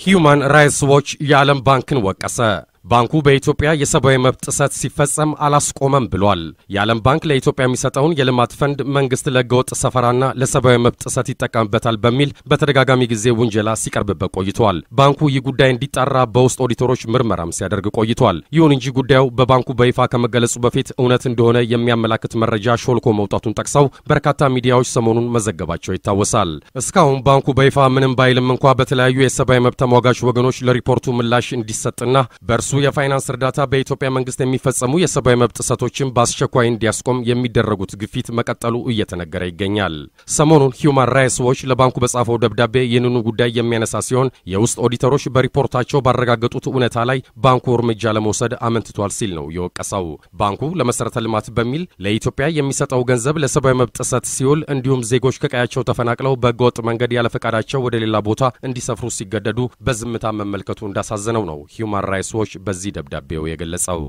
ሂዩማን ራይትስ ዎች የዓለም ባንክን ወቀሰ። ባንኩ በኢትዮጵያ የሰብአዊ መብት ጥሰት ሲፈጸም አላስቆመም ብሏል። የዓለም ባንክ ለኢትዮጵያ የሚሰጠውን የልማት ፈንድ መንግስት ለህገወጥ ሰፈራና ለሰብአዊ መብት ጥሰት ይጠቀምበታል በሚል በተደጋጋሚ ጊዜ ውንጀላ ሲቀርብበት ቆይቷል። ባንኩ ይህ ጉዳይ እንዲጣራ በውስጥ ኦዲተሮች ምርመራም ሲያደርግ ቆይቷል። ይሁን እንጂ ጉዳዩ በባንኩ በይፋ ከመገለጹ በፊት እውነት እንደሆነ የሚያመላክት መረጃ ሾልኮ መውጣቱን ጠቅሰው በርካታ ሚዲያዎች ሰሞኑን መዘገባቸው ይታወሳል። እስካሁን ባንኩ በይፋ ምንም ባይልም እንኳ በተለያዩ የሰብአዊ መብት ተሟጋች ወገኖች ለሪፖርቱ ምላሽ እንዲሰጥና በእርሱ የፋይናንስ እርዳታ በኢትዮጵያ መንግስት የሚፈጸሙ የሰብአዊ መብት ጥሰቶችን በአስቸኳይ እንዲያስቆም የሚደረጉት ግፊት መቀጠሉ እየተነገረ ይገኛል። ሰሞኑን ሂዩማን ራይትስ ዎች ለባንኩ በጻፈው ደብዳቤ ይህንኑ ጉዳይ የሚያነሳ ሲሆን የውስጥ ኦዲተሮች በሪፖርታቸው ባረጋገጡት እውነታ ላይ ባንኩ እርምጃ ለመውሰድ አመንትቷል ሲል ነው የወቀሰው። ባንኩ ለመሰረተ ልማት በሚል ለኢትዮጵያ የሚሰጠው ገንዘብ ለሰብአዊ መብት ጥሰት ሲውል እንዲሁም ዜጎች ከቀያቸው ተፈናቅለው በህገወጥ መንገድ ያለ ፈቃዳቸው ወደ ሌላ ቦታ እንዲሰፍሩ ሲገደዱ በዝምታ መመልከቱ እንዳሳዘነው ነው ሂዩማን ራይትስ ዎች በዚህ ደብዳቤው የገለጸው።